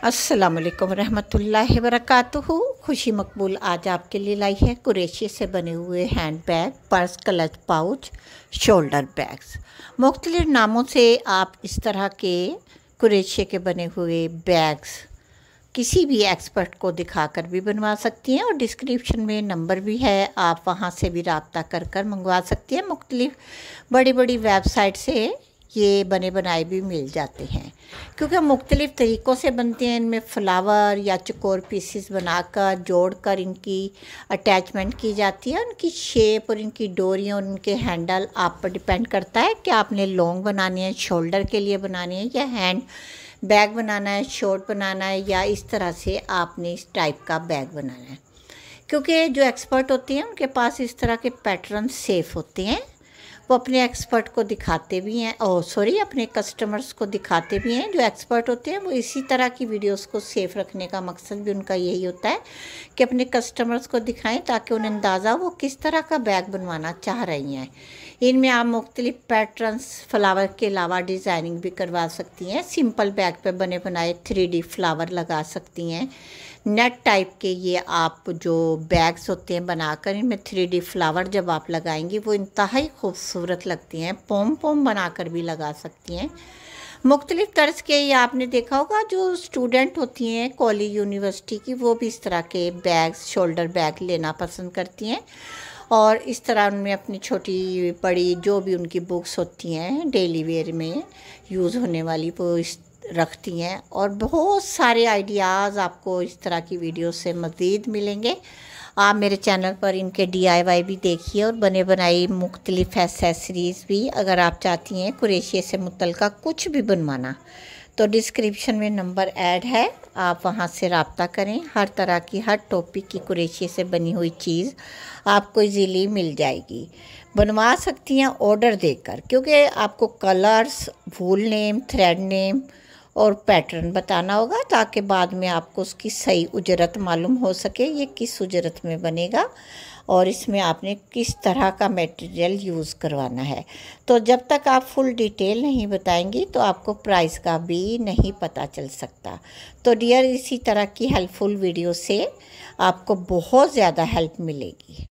अस्सलाम वालेकुम रहमतुल्लाहि वरकatuhu खुशी मकबूल आज आपके लिए लाई है कुरेशी से बने हुए hand bag purse, clutch, pouch, shoulder bags. मुख्तलिफ़ नामों से आप इस तरह के कुरेशी के बने हुए बैग्स किसी भी एक्सपर्ट को दिखाकर भी बनवा सकती हैं और डिस्क्रिप्शन में नंबर भी है, आप वहाँ से भी रबता कर कर मंगवा सकती हैं। मुख्तलिफ़ बड़ी बड़ी वेबसाइट से ये बने बनाए भी मिल जाते हैं। क्योंकि मुख्तलिफ़ तरीक़ों से बनते हैं, इनमें फ्लावर या चकोर पीसीस बनाकर, जोड़कर इनकी अटैचमेंट की जाती है, उनकी शेप और इनकी डोरियाँ और उनके हैंडल आप पर डिपेंड करता है कि आपने लॉन्ग बनानी है शोल्डर के लिए बनानी है या हैंड बैग बनाना है शॉर्ट बनाना है या इस तरह से आपने इस टाइप का बैग बनाना है। क्योंकि जो एक्सपर्ट होते हैं, उनके पास इस तरह के पैटर्न सेफ़ होते हैं। वो अपने एक्सपर्ट को दिखाते भी हैं और सॉरी अपने कस्टमर्स को दिखाते भी हैं। जो एक्सपर्ट होते हैं, वो इसी तरह की वीडियोस को सेफ़ रखने का मकसद भी उनका यही होता है कि अपने कस्टमर्स को दिखाएँ ताकि उन्हें अंदाज़ा वो किस तरह का बैग बनवाना चाह रही हैं। इनमें आप मुख्तलिफ़ पैटर्न्स फ्लावर के अलावा डिज़ाइनिंग भी करवा सकती हैं। सिंपल बैग पर बने बनाए थ्री डी फ्लावर लगा सकती हैं। नेट टाइप के ये आप जो बैग्स होते हैं बनाकर इनमें थ्री डी फ्लावर जब आप लगाएँगी, वो इंतहाई खूबसूरत लगती हैं। पोम पोम बनाकर भी लगा सकती हैं। मुख्तलिफ़ तर्ज के ये आपने देखा होगा, जो स्टूडेंट होती हैं कॉलेज यूनिवर्सिटी की, वो भी इस तरह के बैग्स शोल्डर बैग लेना पसंद करती हैं। और इस तरह उनमें अपनी छोटी बड़ी जो भी उनकी बुक्स होती हैं, डेली वेयर में यूज़ होने वाली, वो इस रखती हैं और बहुत सारे आइडियाज़ आपको इस तरह की वीडियो से मज़ीद मिलेंगे। आप मेरे चैनल पर इनके डीआईवाई भी देखिए और बने बनाई मुख्तलिफ़ एसेसरीज़ भी, अगर आप चाहती हैं कुरेशिया से मुतल कुछ भी बनवाना। तो डिस्क्रिप्शन में नंबर ऐड है। आप वहाँ से रबता करें। हर तरह की, हर टॉपिक की कुरेशी से बनी हुई चीज़ आपको इजीली मिल जाएगी। बनवा सकती हैं ऑर्डर देकर, क्योंकि आपको colours wool name thread name और पैटर्न बताना होगा ताकि बाद में आपको उसकी सही उजरत मालूम हो सके, ये किस उजरत में बनेगा और इसमें आपने किस तरह का मटेरियल यूज़ करवाना है। तो जब तक आप फुल डिटेल नहीं बताएँगी तो आपको प्राइस का भी नहीं पता चल सकता। तो डियर इसी तरह की हेल्पफुल वीडियो से आपको बहुत ज़्यादा हेल्प मिलेगी।